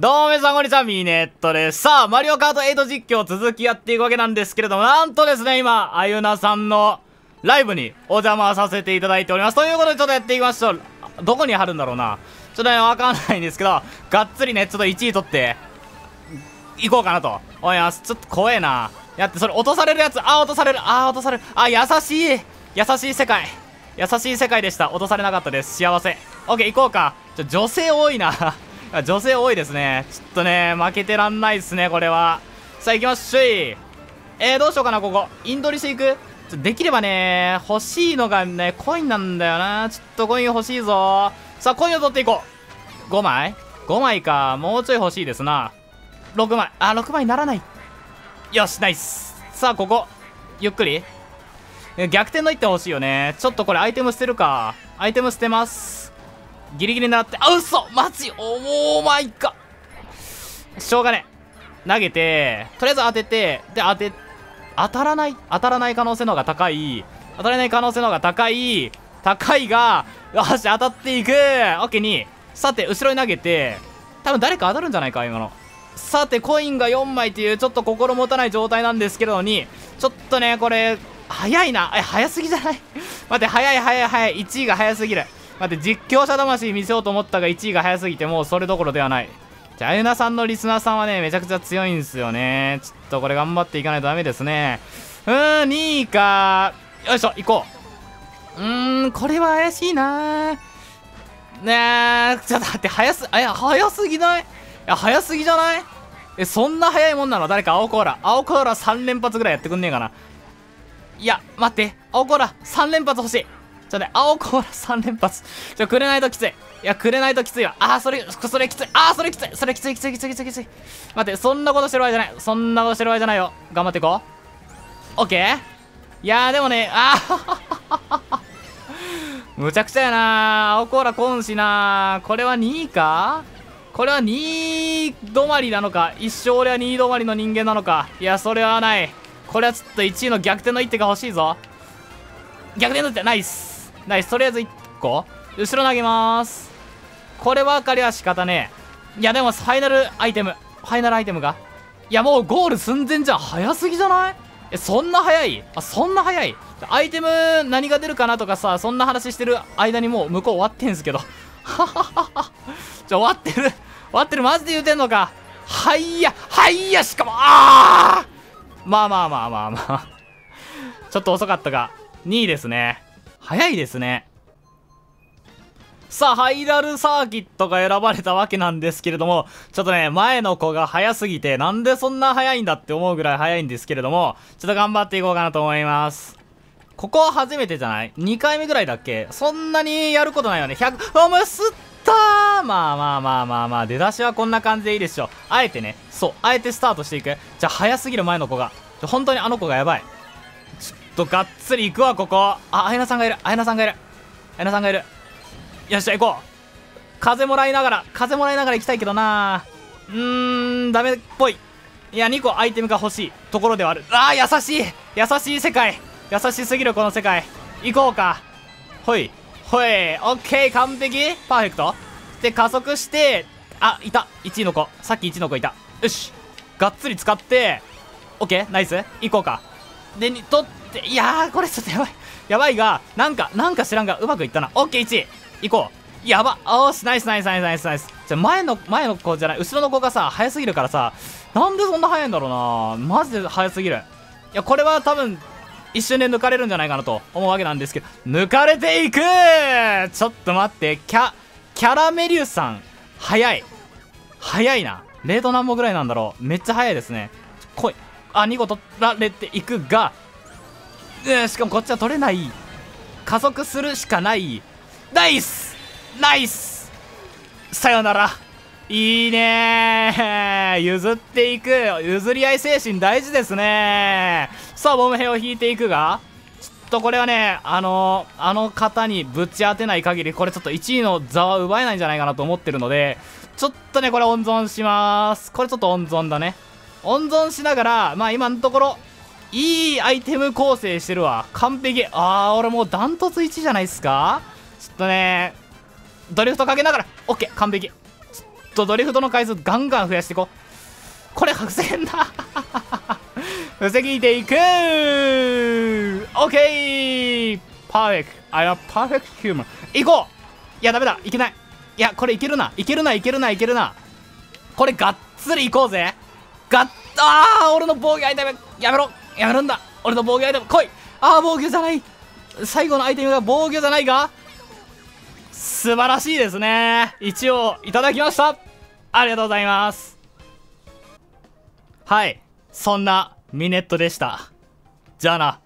どうも皆さんこんにちは、ミネットです。さあ、マリオカート8実況続きやっていくわけなんですけれども、なんとですね、今、あゆなさんのライブにお邪魔させていただいております。ということで、ちょっとやっていきましょう。どこに貼るんだろうな。ちょっとね、わかんないんですけど、がっつりね、ちょっと1位取って、行こうかなと思います。ちょっと怖えな。やって、それ落とされるやつ、あ、落とされる、あ、落とされる。あ、優しい。優しい世界。優しい世界でした。落とされなかったです。幸せ。オッケー、行こうか。ちょ、女性多いな。女性多いですね。ちょっとね、負けてらんないですね、これは。さあ、行きましょうえー、どうしようかな、ここ。インドリしていく？ちょできればね、欲しいのがね、コインなんだよな。ちょっとコイン欲しいぞ。さあ、コインを取っていこう。5枚 ?5 枚か。もうちょい欲しいですな。6枚。あ、6枚ならない。よし、ナイス。さあ、ここ。ゆっくり。逆転の一手欲しいよね。ちょっとこれアイテム捨てるか。アイテム捨てます。ギリギリ狙って。あ、嘘マジおーマイか。しょうがね投げて、とりあえず当てて、で、当て、当たらない当たらない可能性の方が高い。当たらない可能性の方が高い。高いが、よし、当たっていく。オッケーに。さて、後ろに投げて、多分誰か当たるんじゃないか、今の。さて、コインが4枚っていう、ちょっと心もたない状態なんですけどに、ちょっとね、これ、早いな。え、早すぎじゃない？待って、早い早い早い。1位が早すぎる。待って、実況者魂見せようと思ったが1位が早すぎて、もうそれどころではない。じゃあ、ゆなさんのリスナーさんはね、めちゃくちゃ強いんですよね。ちょっとこれ頑張っていかないとダメですね。うーん、2位か。よいしょ、行こう。うーん、これは怪しいなねえ、ちょっと待って、早す、あ、いや、早すぎない？いや、早すぎじゃない？え、そんな早いもんなの？誰か青コーラ。青コーラ3連発ぐらいやってくんねえかな。いや、待って。青コーラ3連発欲しい。ちょっとね、青コーラ3連発。ちょ、くれないときつい。いや、くれないときついわ。あー、それ、それきつい。あー、それきつい。それきつい、きつい、きつい、きつい、きつい。待って、そんなことしてる場合じゃない。そんなことしてる場合じゃないよ。頑張っていこう。オッケー？いやー、でもね、あー むちゃくちゃやな青コーラコンしなこれは2位か？これは2位止まりなのか？一生俺は2位止まりの人間なのか？いや、それはない。これはちょっと1位の逆転の一手が欲しいぞ。逆転の一手、ナイス。ナイス。とりあえず1個。後ろ投げます。こればかりは仕方ねえ。いやでもファイナルアイテム。ファイナルアイテムが。いやもうゴール寸前じゃん早すぎじゃない？えそんな早い？あそんな早い？アイテム何が出るかなとかさそんな話してる間にもう向こう終わってんすけど。ははははじゃ終わってる？終わってる？マジで言うてんのか？はいやはいやしかもああまあまあまあまあまあ。ちょっと遅かったが2位ですね。早いですね。さあ、ハイラルサーキットが選ばれたわけなんですけれども、ちょっとね、前の子が早すぎて、なんでそんな早いんだって思うぐらい早いんですけれども、ちょっと頑張っていこうかなと思います。ここは初めてじゃない ?2 回目ぐらいだっけ？そんなにやることないよね。100、あ、むすったーまあまあまあまあまあ、出だしはこんな感じでいいでしょ。あえてね、そう、あえてスタートしていく。じゃあ、早すぎる前の子が。本当にあの子がやばい。とがっつり行くわここ。ああやなさんがいるあやなさんがいる。あやなさんがいる。よっしゃ行こう。風もらいながら風もらいながら行きたいけどな。うーんダメっぽい。いや2個アイテムが欲しいところではある。あー優しい。優しい世界。優しすぎるこの世界。行こうか。ほい。ほい。オッケー完璧。パーフェクト。で加速してあいた。1位の子。さっき1位の子いた。よし。がっつり使って。オッケーナイス。行こうか。でに取っていやーこれちょっとやばい。やばいがなんかなんか知らんがうまくいったな。オッケー1位行こう。やば。おーしナイスナイスナイスナイスナイス。じゃ前の前の子じゃない。後ろの子がさ早すぎるからさなんでそんな早いんだろうな。マジで早すぎる。いやこれは多分一瞬で抜かれるんじゃないかなと思うわけなんですけど抜かれていくちょっと待って。キャキャラメリュさん。早い。早いな。0度何歩ぐらいなんだろう。めっちゃ早いですね。来い。あ2個取られていくがしかもこっちは取れない。加速するしかない。ナイス!ナイス!さよなら。いいね譲っていく。譲り合い精神大事ですねさあボム兵を引いていくが。ちょっとこれはねあのあの方にぶち当てない限りこれちょっと1位の座は奪えないんじゃないかなと思ってるのでちょっとねこれ温存します。これちょっと温存だね。温存しながらまあ今のところいいアイテム構成してるわ。完璧。あー俺もうダントツ1じゃないっすか？ちょっとねドリフトかけながら。オッケー完璧。ちょっとドリフトの回数ガンガン増やしていこう。これ防げんな。防ぎていく。オッケー。パーフェクト。I am perfect human 行こう。いやダメだ。いけない。いやこれいけるな。いけるないけるないけるな。これがっつりいこうぜ。がっあー俺の防御アイテムやめろやめるんだ。俺の防御アイテム来い。ああ防御じゃない。最後のアイテムが防御じゃないか素晴らしいですね。一応いただきました。ありがとうございます。はい。そんなミネットでした。じゃあな。